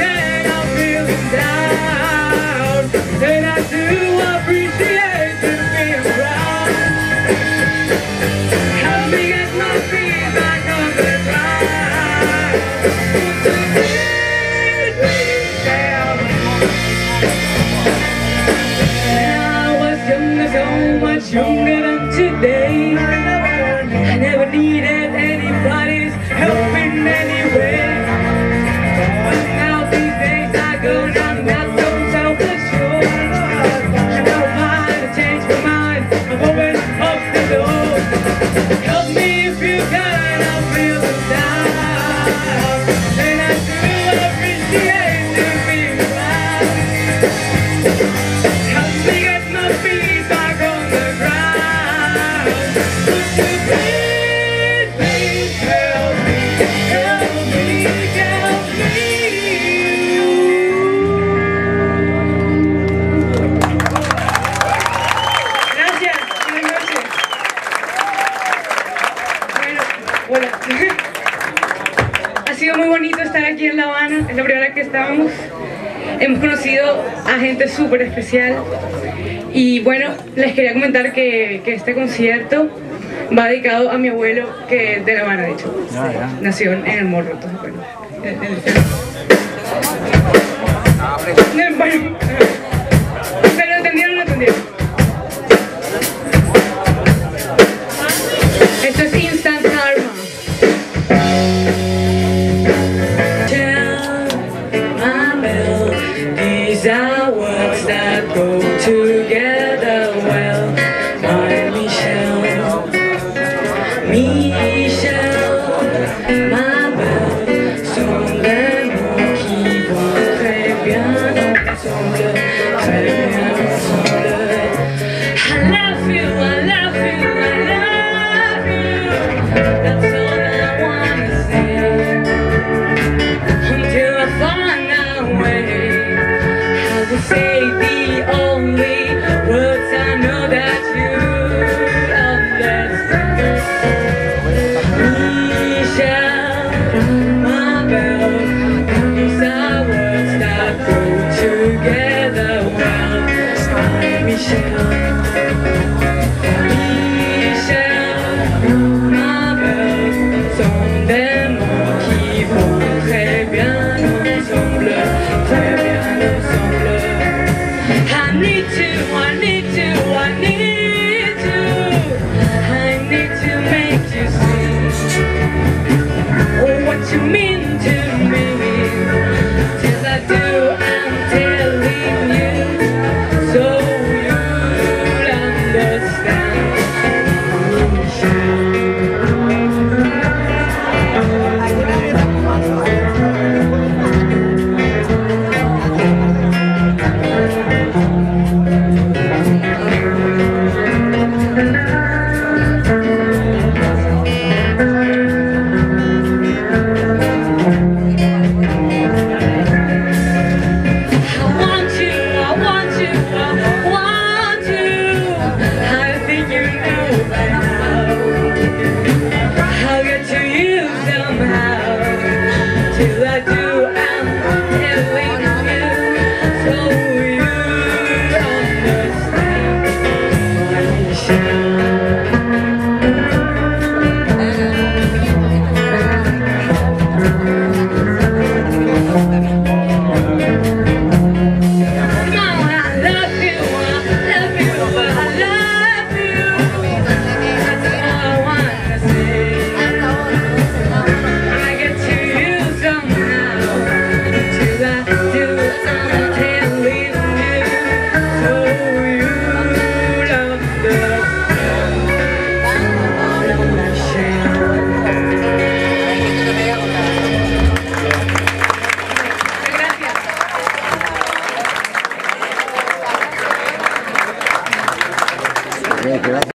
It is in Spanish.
okay. Hola. Ha sido muy bonito estar aquí en La Habana, es la primera vez que estábamos. Hemos conocido a gente súper especial y bueno, les quería comentar que, este concierto va dedicado a mi abuelo que es de La Habana, de hecho. Ah, Nació en El Morro, entonces bueno. Ah, bueno.